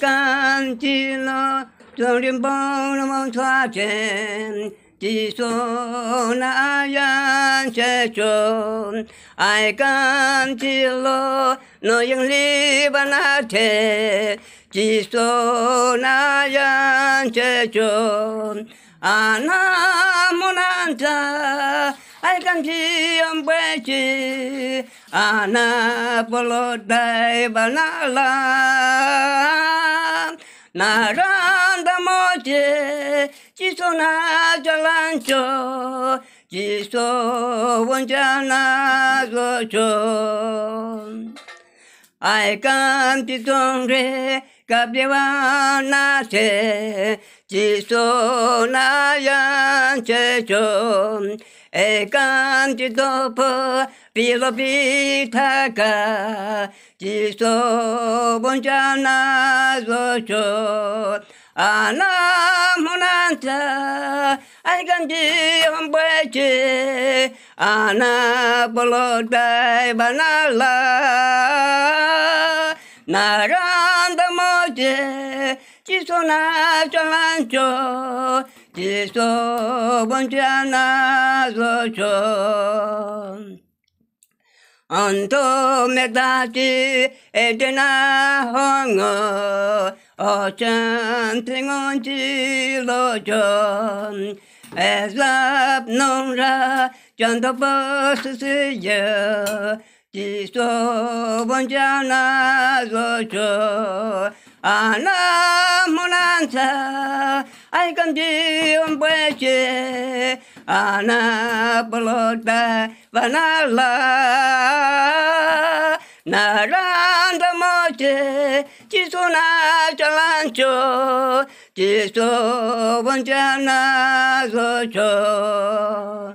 干起了，昨天帮了忙擦肩。几说那样结束，爱干起了，诺言里把那天。几说那样结束，啊那么难得。爱干起样悲剧，啊那不落带把那啦，那让的莫结，几说那叫篮球，几说 na ran da mo je ji so na ja lan cho ji so won ja na go cho ai kam ti tong re ka bi wa na se 比他个，几说问家那座说，啊那么难得，爱干的很不接，啊那不落在巴那拉，那让的么接，几说那转 naranda moje chiso na chalancho chiso bonchana zocho. Anto medati edena, hongo, ochan tingonji lojo eslap, nonra chantapa sisiyo chỉ số bốn cha na rồi cho à na mô na cha ai cần gì ông bé chế à na bồ lô ta và na la, na ra ra mô chế chỉ số na cho lan cho chỉ số bốn cha na rồi cho